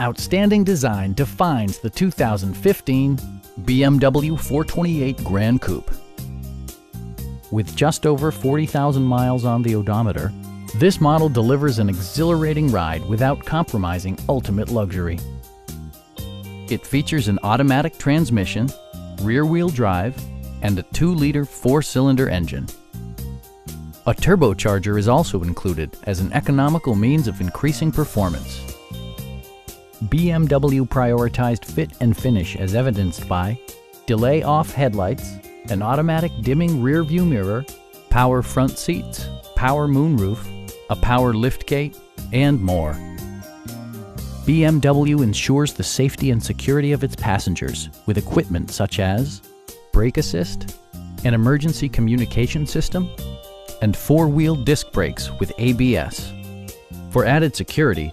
Outstanding design defines the 2015 BMW 428 Gran Coupe. With just over 40,000 miles on the odometer, this model delivers an exhilarating ride without compromising ultimate luxury. It features an automatic transmission, rear-wheel drive, and a 2-liter 4-cylinder engine. A turbocharger is also included as an economical means of increasing performance. BMW prioritized fit and finish as evidenced by delay off headlights, an automatic dimming rear view mirror, power front seats, power moonroof, a power liftgate, and more. BMW ensures the safety and security of its passengers with equipment such as brake assist, an emergency communication system, and four-wheel disc brakes with ABS. For added security,